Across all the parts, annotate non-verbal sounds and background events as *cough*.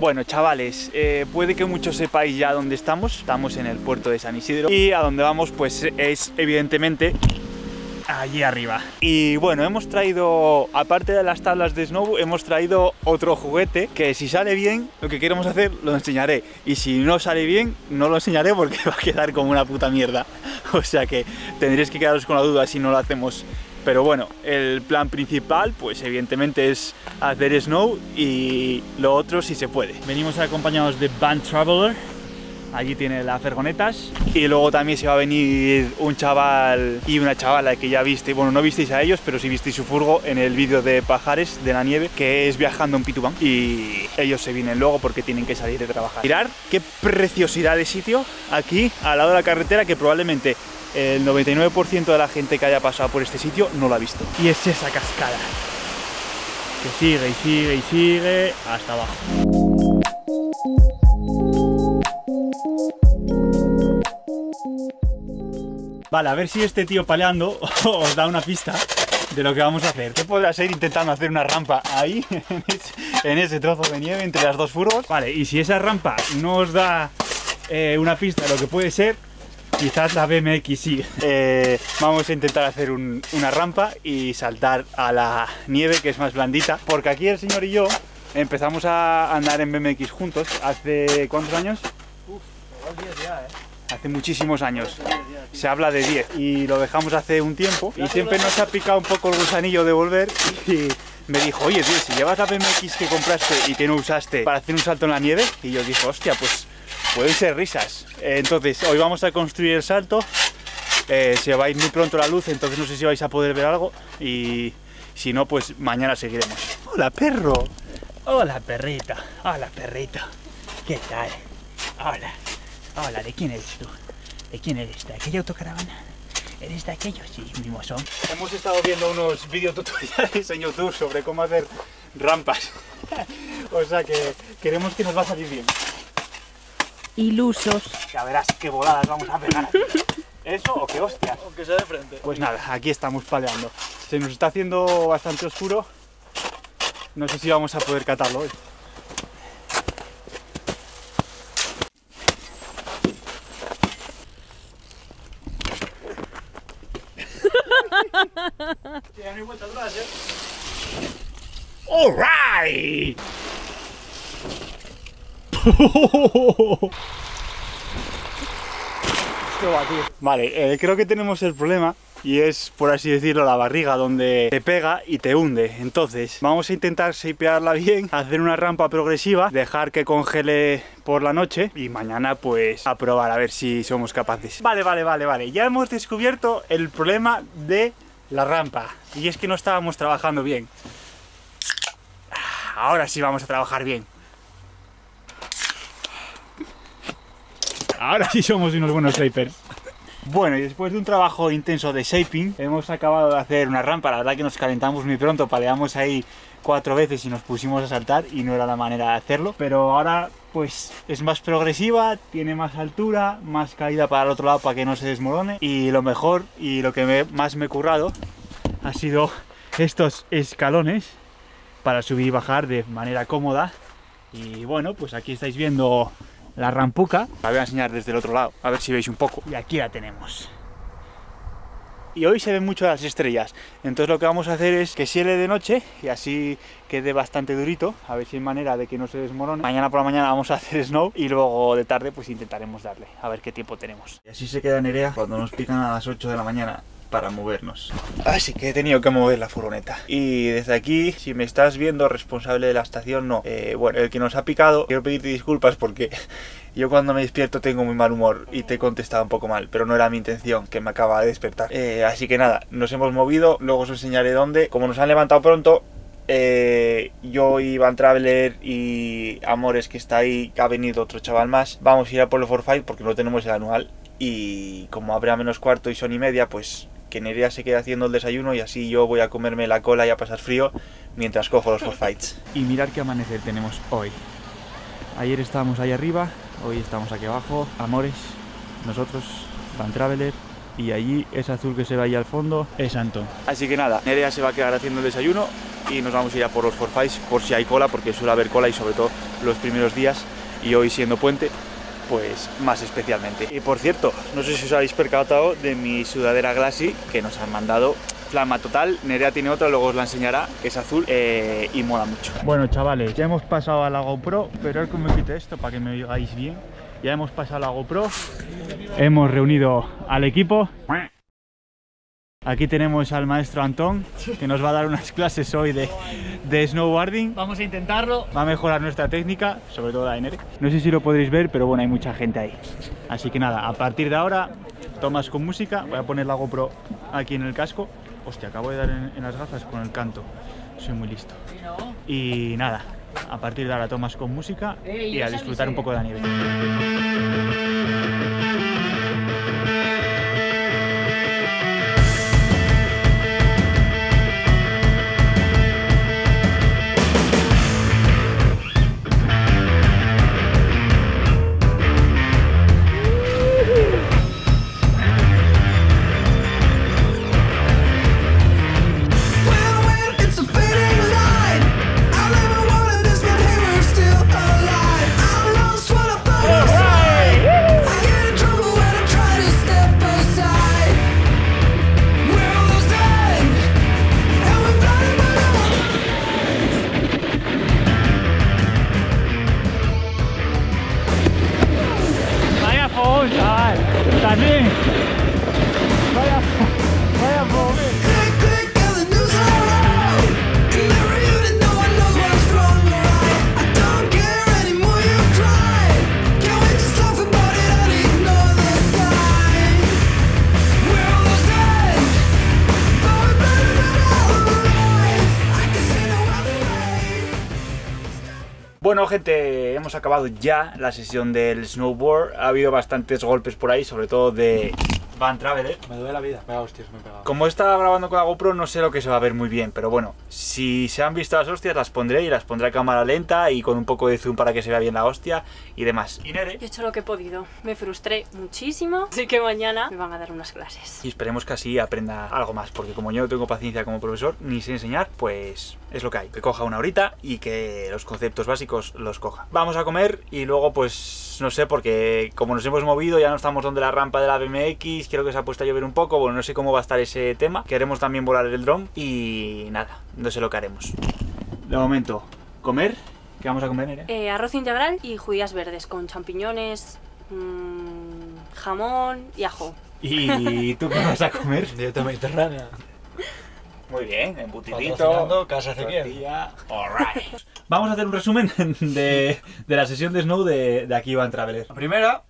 Bueno, chavales, eh, puede que muchos sepáis ya dónde estamos. Estamos en el puerto de San Isidro y a donde vamos pues es evidentemente allí arriba. Y bueno, hemos traído, aparte de las tablas de snow, hemos traído otro juguete que si sale bien, lo que queremos hacer lo enseñaré. Y si no sale bien, no lo enseñaré porque *laughs* va a quedar como una puta mierda. *laughs* O sea que tendréis que quedaros con la duda si no lo hacemos pero bueno, el plan principal, pues evidentemente es hacer snow y lo otro si se puede. Venimos acompañados de Band Traveler, allí tiene las fergonetas y luego también se va a venir un chaval y una chavala que ya viste, bueno no visteis a ellos pero sí visteis su furgo en el vídeo de Pajares de la nieve que es viajando en Pitubán y ellos se vienen luego porque tienen que salir de trabajar. Mirar qué preciosidad de sitio aquí al lado de la carretera que probablemente el 99% de la gente que haya pasado por este sitio no lo ha visto. Y es esa cascada. Que sigue y sigue y sigue hasta abajo. Vale, a ver si este tío paleando *laughs* os da una pista de lo que vamos a hacer. ¿Qué podrá ser intentando hacer una rampa ahí, *laughs* en ese, trozo de nieve entre las dos furgos? Vale, y si esa rampa no os da eh, una pista de lo que puede ser, quizás la BMX sí. *laughs* Eh, vamos a intentar hacer una rampa y saltar a la nieve que es más blandita, porque aquí el señor y yo empezamos a andar en BMX juntos hace ¿cuántos años? Uf, igual 10 ya, ¿eh? Hace muchísimos años. Se habla de 10 y lo dejamos hace un tiempo y siempre nos ha picado un poco el gusanillo de volver y me dijo, oye tío, si llevas la BMX que compraste y que no usaste para hacer un salto en la nieve y yo dije, hostia, pues pueden ser risas. Entonces, hoy vamos a construir el salto. Eh, se va a ir muy pronto la luz, entonces no sé si vais a poder ver algo. Y si no, pues mañana seguiremos. ¡Hola, perro! ¡Hola, perrita! ¡Hola, perrito! ¿Qué tal? ¡Hola! ¡Hola! ¿De quién eres tú? ¿De quién eres? ¿De aquella autocaravana? ¿Eres de aquellos? Sí, mimosón. Hemos estado viendo unos videotutoriales en YouTube sobre cómo hacer rampas. *laughs* o sea que queremos que nos va a salir bien ilusos. Ya verás qué voladas vamos a pegar. ¿Eso o qué hostia? Aunque sea de frente. Pues nada, aquí estamos paleando. Se nos está haciendo bastante oscuro. No sé si vamos a poder catarlo hoy. Ya no hay vuelta atrás, ¿eh? ¡Alright! Vale, eh, creo que tenemos el problema y es, por así decirlo, la barriga donde te pega y te hunde. Entonces, vamos a intentar shapearla bien, *laughs* hacer una rampa progresiva, dejar que congele por la noche y mañana pues a probar a ver si somos capaces. Vale, vale, vale, vale. Ya hemos descubierto el problema de la rampa y es que no estábamos trabajando bien. Ahora sí vamos a trabajar bien. Ahora sí somos unos buenos shapers. Bueno, y después de un trabajo intenso de shaping, hemos acabado de hacer una rampa. La verdad que nos calentamos muy pronto, paleamos ahí cuatro veces y nos pusimos a saltar y no era la manera de hacerlo. Pero ahora pues es más progresiva, tiene más altura, más caída para el otro lado para que no se desmorone. Y lo mejor y lo que me- más me he currado ha sido estos escalones para subir y bajar de manera cómoda. Y bueno, pues aquí estáis viendo la rampuca. La voy a enseñar desde el otro lado, a ver si veis un poco. Y aquí la tenemos. Y hoy se ven mucho las estrellas. Entonces lo que vamos a hacer es que ciele de noche y así quede bastante durito. A ver si hay manera de que no se desmorone. Mañana por la mañana vamos a hacer snow y luego de tarde pues intentaremos darle. A ver qué tiempo tenemos. Y así se queda Nerea cuando nos pican a las 8 de la mañana para movernos. Así que he tenido que mover la furgoneta. Y desde aquí, si me estás viendo responsable de la estación, no. Eh, bueno, el que nos ha picado, quiero pedirte disculpas porque *laughs* yo cuando me despierto tengo muy mal humor y te he contestado un poco mal, pero no era mi intención, que me acaba de despertar. Eh, así que nada, nos hemos movido, luego os enseñaré dónde. Como nos han levantado pronto, eh, yo y Van Traveler y Amores que está ahí, ha venido otro chaval más, vamos a ir a Polo for Fight porque no tenemos el anual. Y como habrá menos cuarto y son y media, pues que Nerea se quede haciendo el desayuno y así yo voy a comerme la cola y a pasar frío mientras cojo los fights. Y mirar qué amanecer tenemos hoy. Ayer estábamos ahí arriba Hoy estamos aquí abajo, Amores, nosotros, Van Traveler. Y allí, ese azul que se ve ahí al fondo, es Antón. Así que nada, Nerea se va a quedar haciendo el desayuno y nos vamos a ir a por los forfais por si hay cola, porque suele haber cola y sobre todo los primeros días. Y hoy siendo puente, pues más especialmente. Y por cierto, no sé si os habéis percatado de mi sudadera Glassy que nos han mandado. Flama total, Nerea tiene otra, luego os la enseñará, es azul eh, y mola mucho. Bueno chavales, ya hemos pasado a la GoPro, pero es que me quite esto para que me oigáis bien. Ya hemos pasado a la GoPro, hemos reunido al equipo. Aquí tenemos al maestro Antón, que nos va a dar unas clases hoy de, de snowboarding. Vamos a intentarlo. Va a mejorar nuestra técnica, sobre todo la de. No sé si lo podréis ver, pero bueno, hay mucha gente ahí. Así que nada, a partir de ahora, tomas con música. Voy a poner la GoPro aquí en el casco. Hostia, acabo de dar en, en las gafas con el canto. Soy muy listo. Y nada, a partir de ahora tomas con música y a disfrutar un poco de la nieve. Tá? Vai a, vai a bomba. Bueno, gente, hemos acabado ya la sesión del snowboard. Ha habido bastantes golpes por ahí, sobre todo de Van Traveler. Me duele la vida. Venga, hostias, me he pegado. Como estaba grabando con la GoPro, no sé lo que se va a ver muy bien, pero bueno, si se han visto las hostias, las pondré y las pondré a cámara lenta y con un poco de zoom para que se vea bien la hostia y demás. Y Nere. Yo he hecho lo que he podido. Me frustré muchísimo. Así que mañana me van a dar unas clases. Y esperemos que así aprenda algo más, porque como yo no tengo paciencia como profesor, ni sé enseñar, pues es lo que hay. Que coja una horita y que los conceptos básicos los coja. Vamos a comer y luego pues no sé, porque como nos hemos movido, ya no estamos donde la rampa de la BMX, creo que se ha puesto a llover un poco, bueno, no sé cómo va a estar ese tema. Queremos también volar el dron y nada, no sé lo que haremos. De momento, comer. ¿Qué vamos a comer, Nerea? Eh, arroz integral y judías verdes con champiñones, mm, jamón y ajo. ¿Y tú qué vas a comer? *laughs* Dieta mediterránea. Muy bien, embutidito. Casa tortilla. Alright. Vamos a hacer un resumen de, de la sesión de Snow de, de aquí Van Traveler. La primera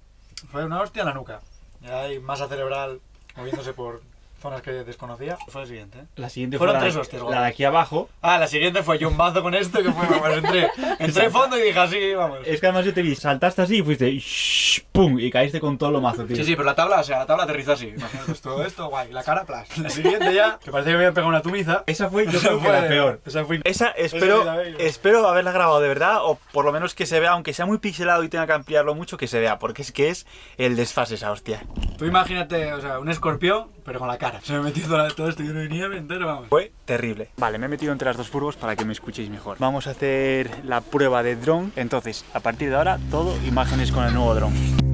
fue una hostia en la nuca. Hay masa cerebral moviéndose por zonas que desconocía. Fue la siguiente. La siguiente Fueron fue la, tres hostias, la de aquí abajo. Ah, la siguiente fue yo un mazo con esto que fue, vamos, *laughs* entré, entré fondo y dije así, vamos. Es que además yo te vi, saltaste así y fuiste shhh, pum y caíste con todo lo mazo, tío. Sí, sí, pero la tabla, o sea, la tabla aterrizó así. Imagínate todo esto, guay. La cara, plas. La siguiente ya, que parecía que me había pegado una tumiza. Esa fue, yo Esa creo que fue la peor. Esa fue. Esa espero, veo. espero haberla grabado de verdad, o por lo menos que se vea, aunque sea muy pixelado y tenga que ampliarlo mucho, que se vea, porque es que es el desfase esa hostia. Tú imagínate, o sea, un escorpión, pero con la cara. Se me metió todo, todo esto lleno de nieve entero, vamos. Fue terrible. Vale, me he metido entre las dos furgos para que me escuchéis mejor. Vamos a hacer la prueba de dron. Entonces, a partir de ahora, todo imágenes con el nuevo dron.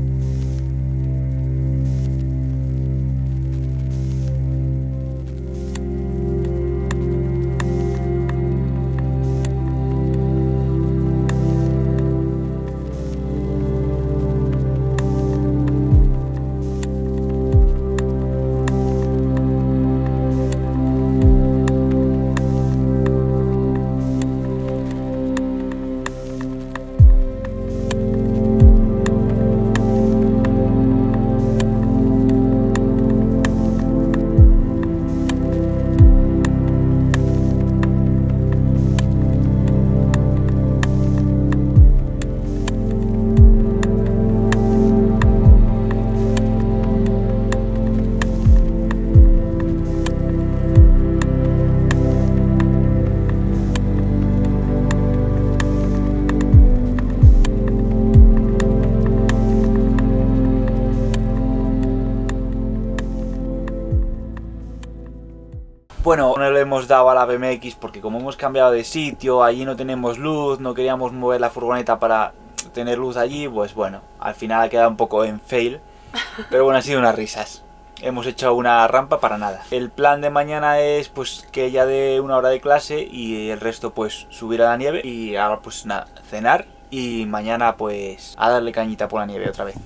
Bueno, no le hemos dado a la BMX porque como hemos cambiado de sitio, allí no tenemos luz, no queríamos mover la furgoneta para tener luz allí, pues bueno, al final ha quedado un poco en fail. *laughs* Pero bueno, han sido unas risas. Hemos hecho una rampa para nada. El plan de mañana es pues que ella dé una hora de clase y el resto pues subir a la nieve y ahora pues nada, cenar y mañana pues a darle cañita por la nieve otra vez.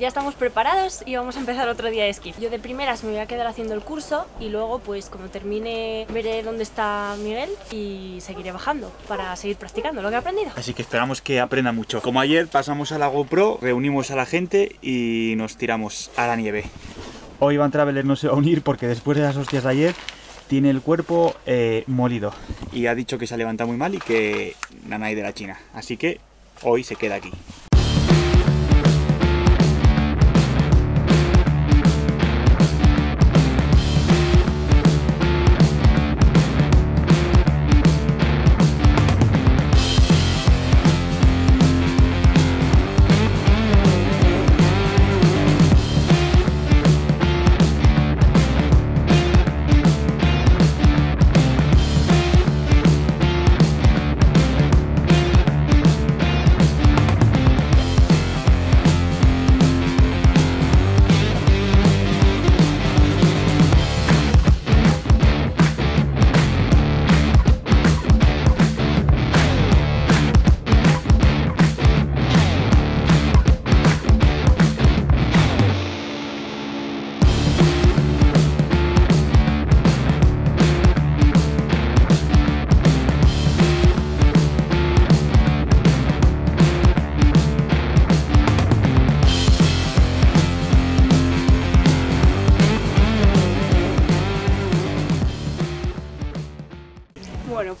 Ya estamos preparados y vamos a empezar otro día de esquí. Yo de primeras me voy a quedar haciendo el curso y luego pues cuando termine veré dónde está Miguel y seguiré bajando para seguir practicando lo que he aprendido. Así que esperamos que aprenda mucho. Como ayer pasamos a la GoPro, reunimos a la gente y nos tiramos a la nieve. Hoy Van Traveler no se va a unir porque después de las hostias de ayer tiene el cuerpo eh, molido y ha dicho que se levanta muy mal y que nanay de la China. Así que hoy se queda aquí.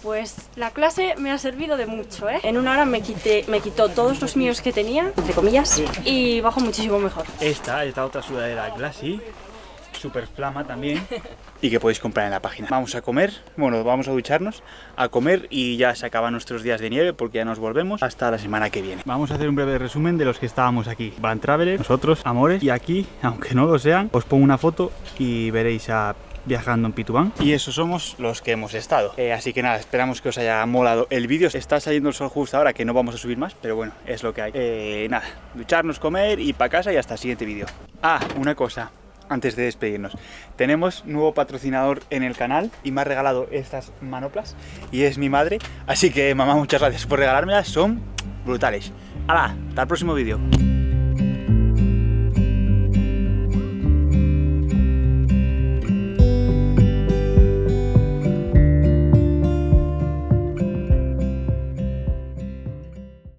Pues la clase me ha servido de mucho, ¿eh? En una hora me, quité, me quitó todos los míos que tenía, entre comillas, y bajo muchísimo mejor. Esta es la otra sudadera Glassy, super flama también. *laughs* Y que podéis comprar en la página. Vamos a comer, bueno, vamos a ducharnos, a comer y ya se acaban nuestros días de nieve porque ya nos volvemos hasta la semana que viene. Vamos a hacer un breve resumen de los que estábamos aquí. Van Traveler, nosotros, Amores, y aquí, aunque no lo sean, os pongo una foto y veréis a viajando en Pitubán y esos somos los que hemos estado. Eh, así que nada esperamos que os haya molado el vídeo. Está saliendo el sol justo ahora que no vamos a subir más pero bueno es lo que hay. Eh, nada ducharnos comer y para casa y hasta el siguiente vídeo. Ah una cosa antes de despedirnos. Tenemos nuevo patrocinador en el canal y me ha regalado estas manoplas y es mi madre. Así que mamá muchas gracias por regalármelas. Son brutales. ¡Hala! hasta el próximo vídeo